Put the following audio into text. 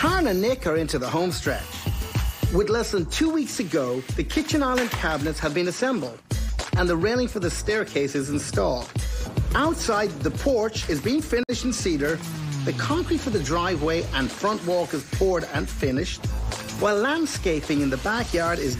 Karen and Nick are into the home stretch. With less than two weeks ago, the kitchen island cabinets have been assembled and the railing for the staircase is installed. Outside, the porch is being finished in cedar, the concrete for the driveway and front walk is poured and finished, while landscaping in the backyard is